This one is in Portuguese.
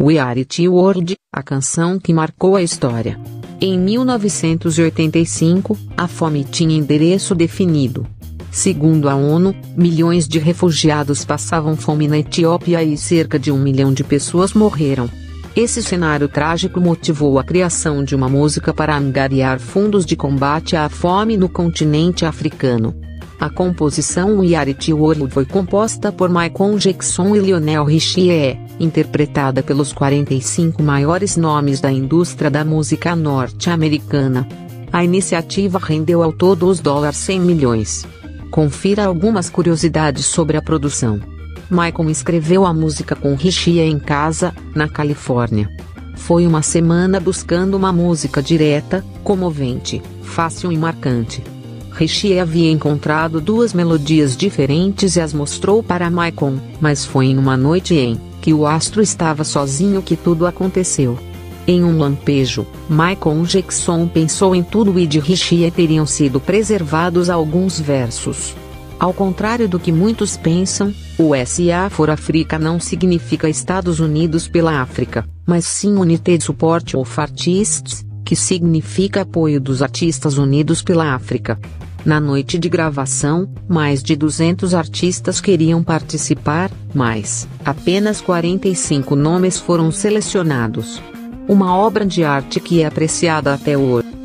We Are It World, a canção que marcou a história. Em 1985, a fome tinha endereço definido. Segundo a ONU, milhões de refugiados passavam fome na Etiópia e cerca de um milhão de pessoas morreram. Esse cenário trágico motivou a criação de uma música para angariar fundos de combate à fome no continente africano. A composição Yarity World foi composta por Michael Jackson e Lionel Richie, interpretada pelos 45 maiores nomes da indústria da música norte-americana. A iniciativa rendeu ao todo os dólares 100 milhões. Confira algumas curiosidades sobre a produção. Michael escreveu a música com Richie em casa, na Califórnia. Foi uma semana buscando uma música direta, comovente, fácil e marcante. Richie havia encontrado duas melodias diferentes e as mostrou para Michael, mas foi em uma noite em que o astro estava sozinho que tudo aconteceu. Em um lampejo, Michael Jackson pensou em tudo e de Richie teriam sido preservados alguns versos. Ao contrário do que muitos pensam, o SA for Africa não significa Estados Unidos pela África, mas sim United Support of Artists, que significa apoio dos artistas unidos pela África. Na noite de gravação, mais de 200 artistas queriam participar, mas apenas 45 nomes foram selecionados uma obra de arte que é apreciada até hoje.